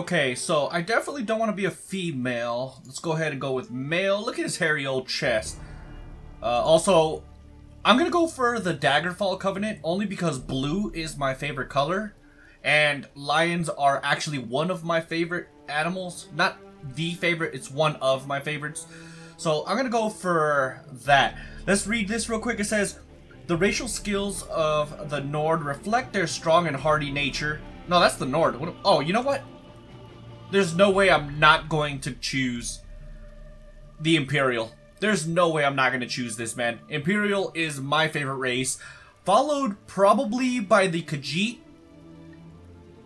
Okay, so I definitely don't want to be a female. Let's go ahead and go with male. Look at his hairy old chest. Uh, also, I'm gonna go for the Daggerfall Covenant only because blue is my favorite color, and lions are actually one of my favorite animals. Not the favorite, it's one of my favorites. So I'm gonna go for that. Let's read this real quick. It says, the racial skills of the Nord reflect their strong and hardy nature. No, that's the Nord. What, oh, you know what? There's no way I'm not going to choose the Imperial. There's no way I'm not going to choose this, man. Imperial is my favorite race, followed probably by the Khajiit,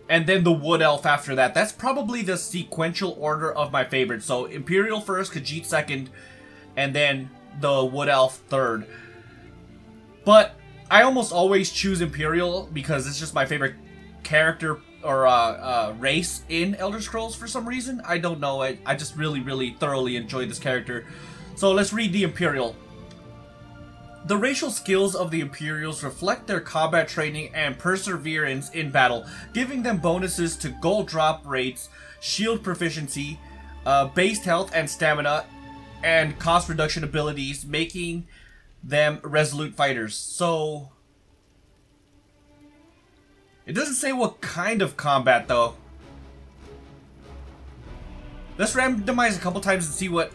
and then the Wood Elf after that. That's probably the sequential order of my favorites. So Imperial first, Khajiit second, and then the Wood Elf third. But I almost always choose Imperial because it's just my favorite character or uh, uh, race in Elder Scrolls for some reason. I don't know. I, I just really, really thoroughly enjoy this character. So let's read the Imperial. The racial skills of the Imperials reflect their combat training and perseverance in battle, giving them bonuses to gold drop rates, shield proficiency, uh, base health and stamina, and cost reduction abilities, making them resolute fighters. So, it doesn't say what kind of combat, though. Let's randomize a couple times and see what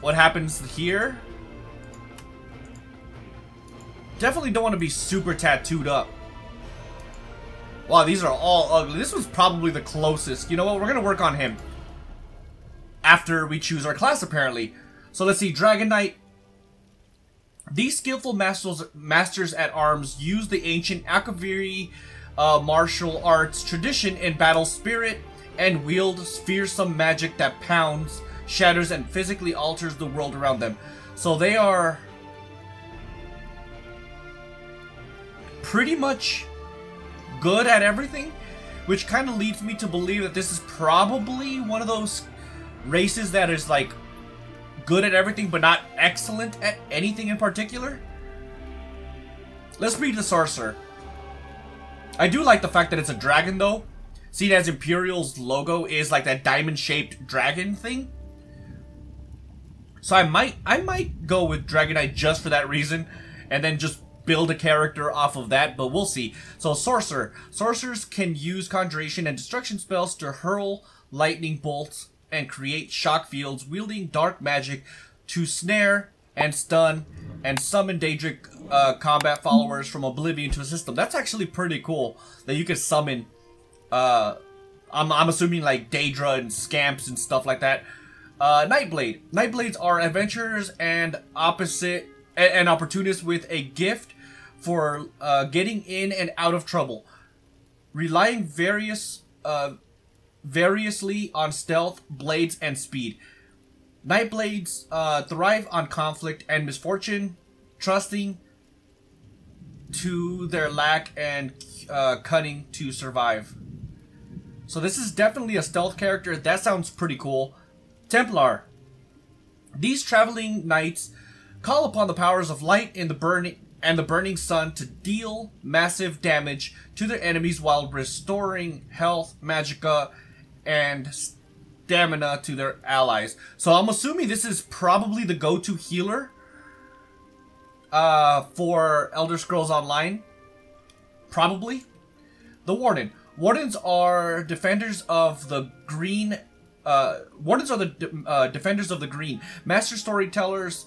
what happens here. Definitely don't want to be super tattooed up. Wow, these are all ugly. This was probably the closest. You know what? We're going to work on him. After we choose our class, apparently. So let's see. Dragon Knight. These skillful masters, masters at arms use the ancient Akaviri uh, martial arts tradition in battle spirit and wield fearsome magic that pounds, shatters, and physically alters the world around them. So they are pretty much good at everything, which kind of leads me to believe that this is probably one of those races that is like good at everything but not excellent at anything in particular. Let's read the Sorcerer. I do like the fact that it's a dragon though. Seen as Imperial's logo is like that diamond-shaped dragon thing. So I might I might go with Dragon Knight just for that reason, and then just build a character off of that, but we'll see. So Sorcerer. Sorcerers can use Conjuration and Destruction spells to hurl lightning bolts and create shock fields, wielding dark magic to snare and stun and summon Daedric uh, combat followers from Oblivion to a system. That's actually pretty cool that you can summon, uh, I'm, I'm assuming like Daedra and Scamps and stuff like that. Uh, Nightblade. Nightblades are adventurers and opposite and, and opportunists with a gift for uh, getting in and out of trouble, relying various uh, variously on stealth, blades, and speed. Nightblades uh, thrive on conflict and misfortune, trusting to their lack and uh, cunning to survive. So this is definitely a stealth character. That sounds pretty cool. Templar. These traveling knights call upon the powers of light in the burning and the burning sun to deal massive damage to their enemies while restoring health, magicka, and stamina to their allies. So I'm assuming this is probably the go-to healer uh, for Elder Scrolls Online. Probably. The Warden. Wardens are defenders of the green. Uh, Wardens are the de uh, defenders of the green. Master storytellers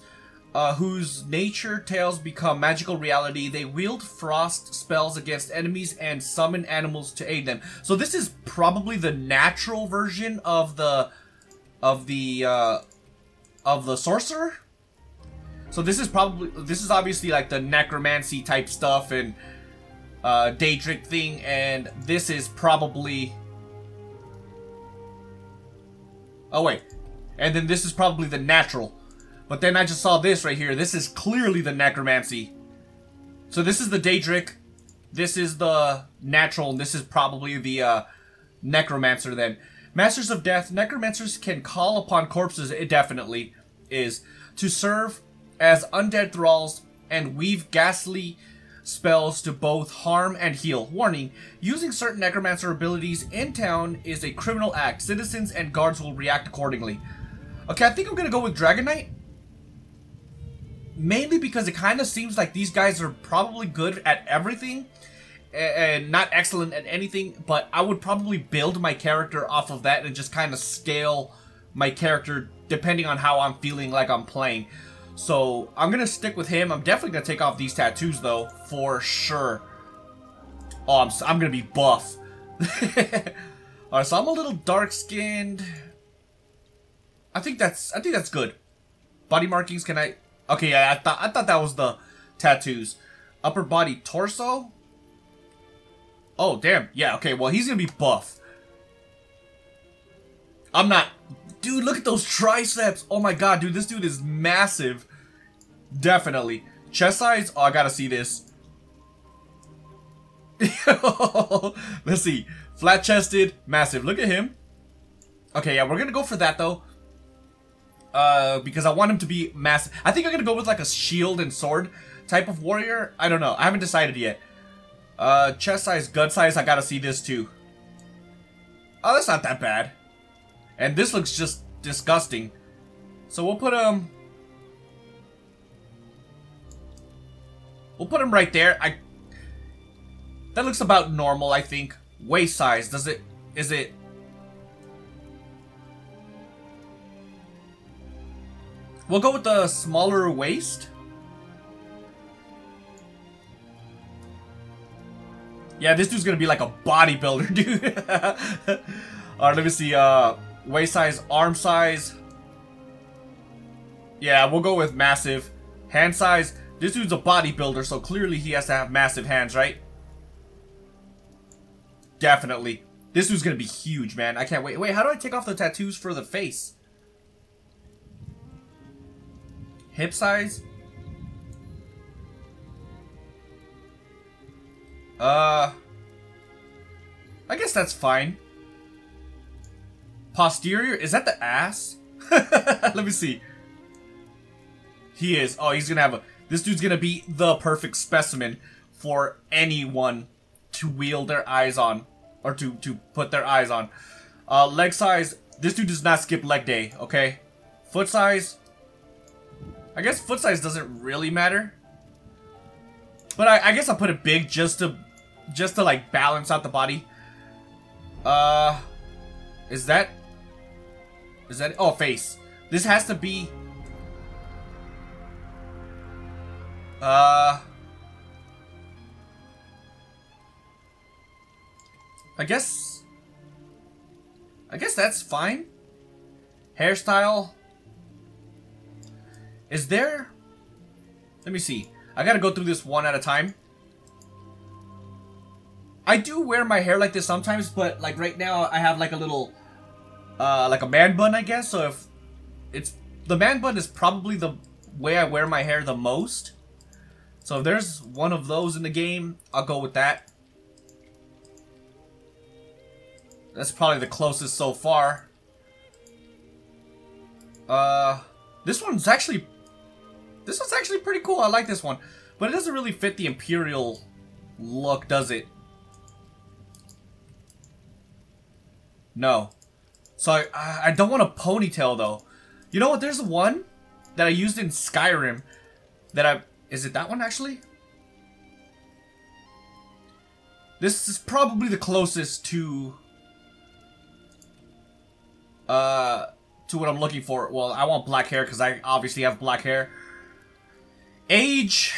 uh, whose nature tales become magical reality. They wield frost spells against enemies and summon animals to aid them. So this is probably the natural version of the of the uh, of the sorcerer. So this is probably this is obviously like the necromancy type stuff and uh, Daedric thing, and this is probably. Oh wait, and then this is probably the natural but then I just saw this right here. This is clearly the necromancy. So this is the Daedric. This is the natural, and this is probably the uh, necromancer then. Masters of Death. Necromancers can call upon corpses, it definitely is, to serve as undead thralls and weave ghastly spells to both harm and heal. Warning, using certain necromancer abilities in town is a criminal act. Citizens and guards will react accordingly. Okay, I think I'm gonna go with Dragon Knight. Mainly because it kind of seems like these guys are probably good at everything and not excellent at anything, but I would probably build my character off of that and just kind of scale my character depending on how I'm feeling like I'm playing. So I'm gonna stick with him. I'm definitely gonna take off these tattoos though, for sure. Oh, I'm, I'm gonna be buff. Alright, so I'm a little dark skinned. I think that's I think that's good. Body markings, can I Okay, yeah, I thought I thought that was the tattoos. Upper body torso? Oh damn, yeah, okay, well he's gonna be buff. I'm not Dude, look at those triceps. Oh my god, dude, this dude is massive. Definitely. Chest size? Oh, I gotta see this. Let's see. Flat chested, massive. Look at him. Okay, yeah, we're gonna go for that though. Uh, because I want him to be massive. I think I'm gonna go with like a shield and sword type of warrior. I don't know. I haven't decided yet. Uh, chest size, gut size, I gotta see this too. Oh, that's not that bad. And this looks just disgusting. So we'll put him... Um, we'll put him right there. I. That looks about normal, I think. Waist size, does it... Is it... We'll go with the smaller waist. Yeah, this dude's gonna be like a bodybuilder, dude. Alright, let me see, uh... Waist size, arm size. Yeah, we'll go with massive. Hand size. This dude's a bodybuilder, so clearly he has to have massive hands, right? Definitely. This dude's gonna be huge, man. I can't wait. Wait, how do I take off the tattoos for the face? Hip size? Uh... I guess that's fine. Posterior? Is that the ass? Let me see. He is. Oh, he's gonna have a... This dude's gonna be the perfect specimen for anyone to wield their eyes on. Or to, to put their eyes on. Uh, leg size. This dude does not skip leg day, okay? Foot size. I guess foot size doesn't really matter. But I, I guess I'll put it big just to... Just to, like, balance out the body. Uh... Is that is that... Oh, face. This has to be... Uh... I guess... I guess that's fine. Hairstyle. Is there... Let me see. I gotta go through this one at a time. I do wear my hair like this sometimes, but like right now I have like a little uh, like a man bun, I guess. So if it's the man bun is probably the way I wear my hair the most. So if there's one of those in the game, I'll go with that. That's probably the closest so far. Uh, this one's actually, this one's actually pretty cool. I like this one, but it doesn't really fit the Imperial look, does it? No. So I, I don't want a ponytail though. You know what? There's one that I used in Skyrim that I... Is it that one actually? This is probably the closest to... Uh, to what I'm looking for. Well, I want black hair because I obviously have black hair. Age...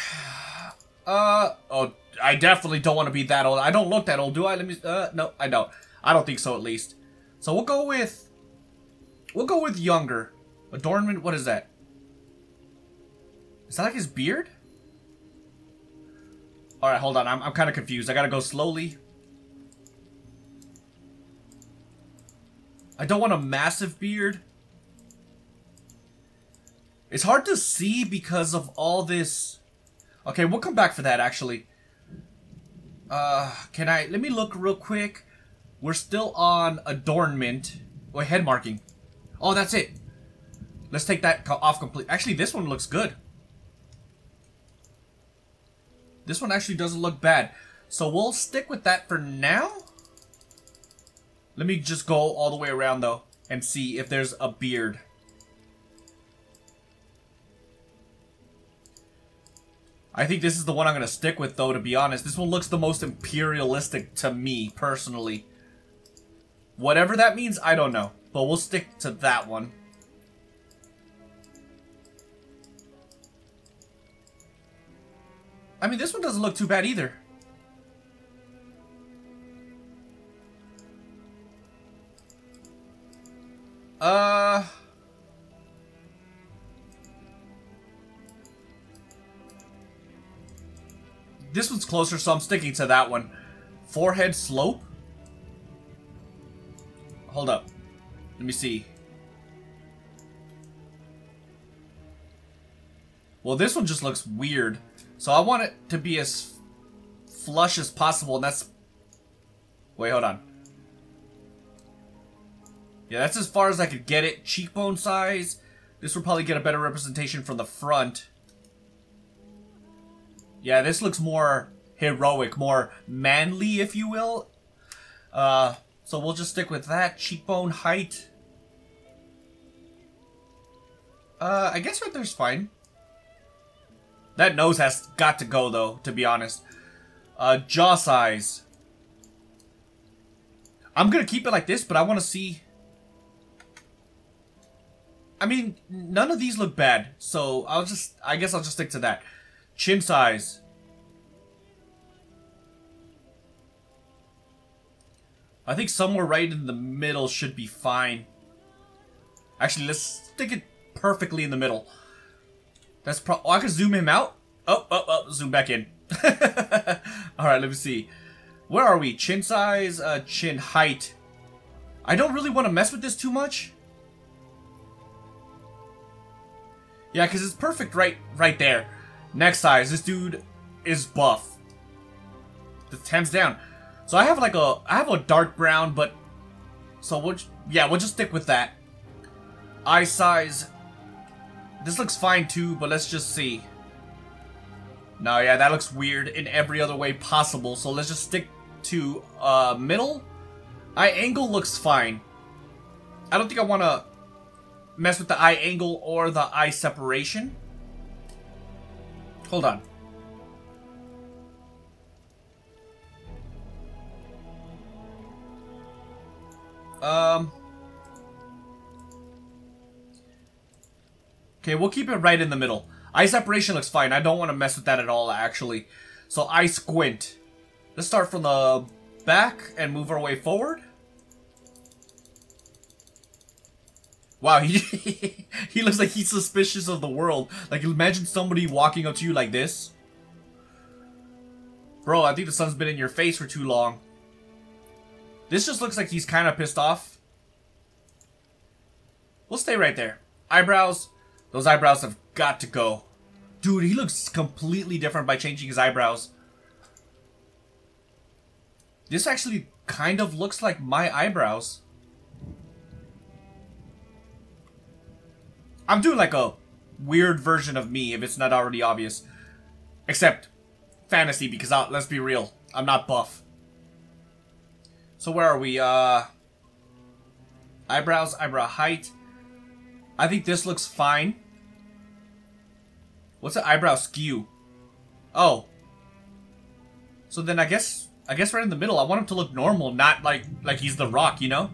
Uh, oh, I definitely don't want to be that old. I don't look that old, do I? Let me, uh, no, I don't. I don't think so, at least. So we'll go with... We'll go with younger. Adornment, what is that? Is that like his beard? Alright, hold on. I'm, I'm kind of confused. I gotta go slowly. I don't want a massive beard. It's hard to see because of all this... Okay, we'll come back for that, actually. Uh, can I... Let me look real quick. We're still on adornment. Or head marking. Oh, that's it. Let's take that off complete. Actually, this one looks good. This one actually doesn't look bad. So we'll stick with that for now. Let me just go all the way around though and see if there's a beard. I think this is the one I'm going to stick with though, to be honest. This one looks the most imperialistic to me, personally. Whatever that means, I don't know. But we'll stick to that one. I mean, this one doesn't look too bad either. Closer, so I'm sticking to that one. Forehead slope? Hold up. Let me see. Well, this one just looks weird. So I want it to be as flush as possible, and that's... Wait, hold on. Yeah, that's as far as I could get it. Cheekbone size. This will probably get a better representation from the front. Yeah, this looks more heroic, more manly, if you will. Uh, so we'll just stick with that. Cheekbone height. Uh, I guess right there's fine. That nose has got to go, though, to be honest. Uh, jaw size. I'm gonna keep it like this, but I want to see I mean, none of these look bad, so I'll just, I guess I'll just stick to that. Chin size. I think somewhere right in the middle should be fine. Actually, let's stick it perfectly in the middle. That's pro- oh, I can zoom him out? Oh, oh, oh, zoom back in. Alright, let me see. Where are we? Chin size, uh, chin height. I don't really want to mess with this too much. Yeah, because it's perfect right right there. Next size, this dude is buff. The hands down. So I have like a I have a dark brown, but so we'll yeah we'll just stick with that. Eye size. This looks fine too, but let's just see. No, yeah, that looks weird in every other way possible. So let's just stick to uh middle. Eye angle looks fine. I don't think I want to mess with the eye angle or the eye separation. Hold on. Um. Okay, we'll keep it right in the middle. Eye separation looks fine. I don't want to mess with that at all, actually. So, eye squint. Let's start from the back and move our way forward. Wow, he he looks like he's suspicious of the world. Like, imagine somebody walking up to you like this. Bro, I think the sun's been in your face for too long. This just looks like he's kind of pissed off. We'll stay right there. Eyebrows. Those eyebrows have got to go. Dude, he looks completely different by changing his eyebrows. This actually kind of looks like my eyebrows. I'm doing like a weird version of me if it's not already obvious. Except fantasy because I'll, let's be real, I'm not buff. So where are we? Uh, eyebrows, eyebrow height. I think this looks fine. What's an eyebrow skew? Oh. So then I guess I guess right in the middle. I want him to look normal, not like like he's the rock, you know?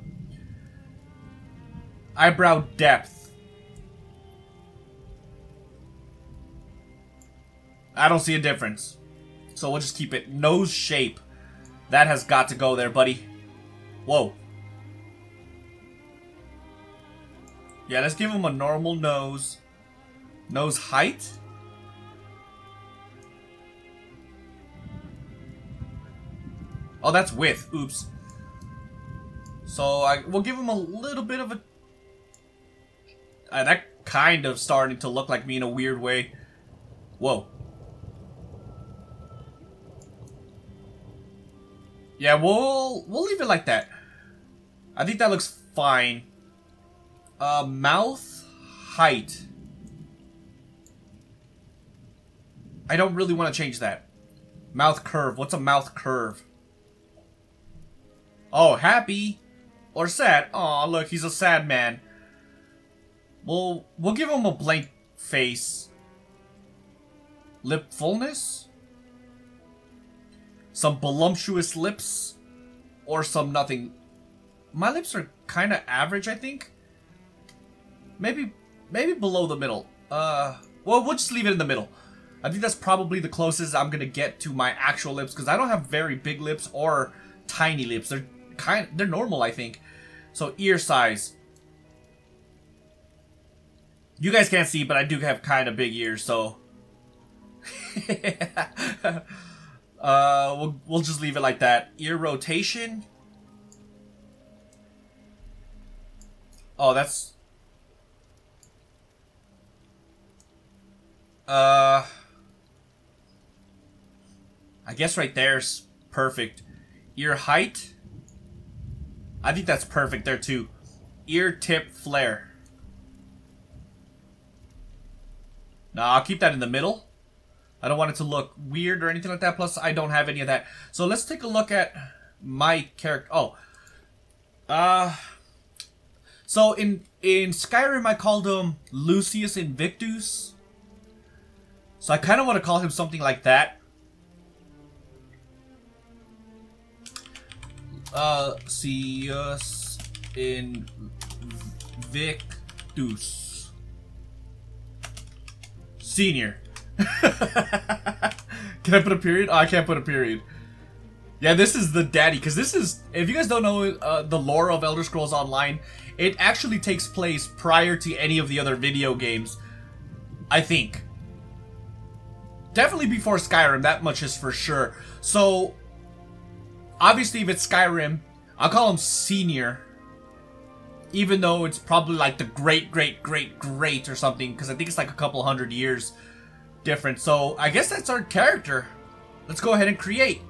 Eyebrow depth. I don't see a difference. So we'll just keep it. Nose shape. That has got to go there, buddy. Whoa. Yeah, let's give him a normal nose. Nose height? Oh, that's width. Oops. So I we'll give him a little bit of a... Uh, that kind of starting to look like me in a weird way. Whoa. Yeah, we'll we'll leave it like that. I think that looks fine. Uh, mouth height. I don't really want to change that. Mouth curve. What's a mouth curve? Oh, happy or sad. Oh, look, he's a sad man. We'll we'll give him a blank face. Lip fullness? Some voluptuous lips? Or some nothing. My lips are kind of average, I think. Maybe, maybe below the middle. Uh, well, we'll just leave it in the middle. I think that's probably the closest I'm gonna get to my actual lips because I don't have very big lips or tiny lips. They're kind, they're normal, I think. So ear size. You guys can't see, but I do have kind of big ears, so. uh, we'll we'll just leave it like that. Ear rotation. Oh, that's Uh, I guess right there's perfect. Ear height. I think that's perfect there too. Ear tip flare. Now I'll keep that in the middle. I don't want it to look weird or anything like that. Plus, I don't have any of that. So let's take a look at my character. Oh, uh, so in in Skyrim, I called him Lucius Invictus. So I kind of want to call him something like that. Uh, see us in Victus. Senior. Can I put a period? Oh, I can't put a period. Yeah, this is the daddy, because this is, if you guys don't know uh, the lore of Elder Scrolls Online, it actually takes place prior to any of the other video games. I think. Definitely before Skyrim, that much is for sure. So, obviously if it's Skyrim, I'll call him Senior. Even though it's probably like the great, great, great, great or something, because I think it's like a couple hundred years different. So, I guess that's our character. Let's go ahead and create.